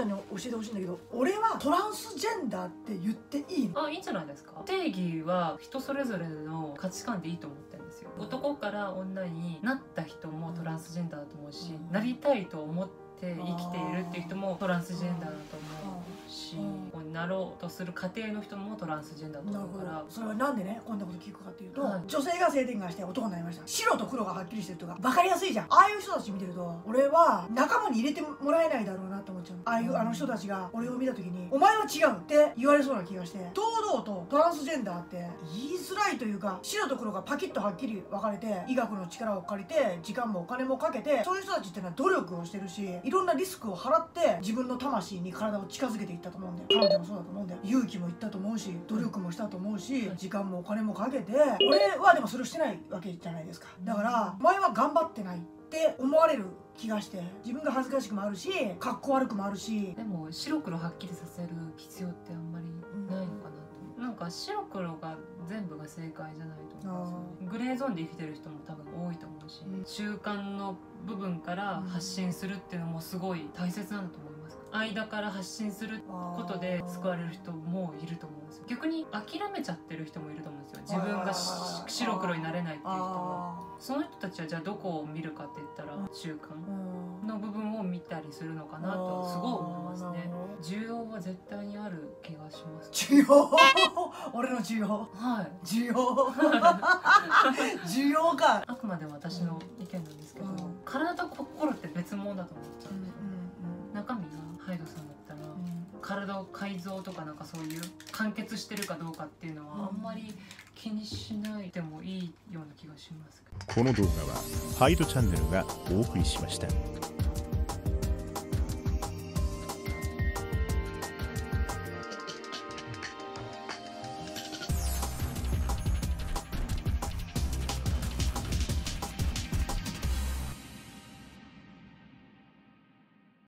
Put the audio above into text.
ちゃんに教えてほしいんだけど俺はトランスジェンダーって言っていいの？あいいんじゃないですか？定義は人それぞれの価値観でいいと思ってるんですよ。男から女になった人もトランスジェンダーだと思うし、うん。なりたいと思って生きているっていう人もトランスジェンダーだと思うなろうとする過程の人もトランスジェンダーだとなるほ思うからど。それはなんでねこんなこと聞くかっていうと、はい。女性が性転換して男になりました。白と黒がはっきりしてるとか分かりやすいじゃん。ああいう人たち見てると俺は仲間に入れてもらえないだろうなって思っちゃう。ああいうあの人たちが俺を見た時に「お前は違う」って言われそうな気がして堂々とトランスジェンダーって言いづらいというか白と黒がパキッとはっきり分かれて医学の力を借りて時間もお金もかけてそういう人たちっていうのは努力をしてるしいろんなリスクを払って自分の魂に体を近づけていったと思うんだよ。彼女もそうだと思うんだよ。勇気もいったと思うし努力もしたと思うし時間もお金もかけて俺はでもそれをしてないわけじゃないですか。だからお前は頑張ってないって思われる気がして自分が恥ずかしくもあるしかっこ悪くもあるし。でも白黒はっきりさせる必要ってあんまりないのかなと思う。なんか白黒が全部が正解じゃないと思うんですよグレーゾーンで生きてる人も多分多いと思うし、うん。習慣の部分から発信するっていうのもすごい大切なんだと思います間から発信することで救われる人もいると思うんですよ。逆に諦めちゃってる人もいると思うんですよ。自分が白黒になれないっていう人も。あその人たちはじゃあどこを見るかって言ったら習慣の部分を見たりするのかなとすごい思いますね。需要は絶対にある気がします需要？俺の需要？はい。需要？需要か。あくまで私の意見なんですけど、うん。体と心って別物だと思っちゃううんんですよ、中身がハイドさんだったら、体を改造とかなんかそういう完結してるかどうかっていうのはあんまり気にしないでもいいような気がしますけど。この動画はハイドチャンネルがお送りしました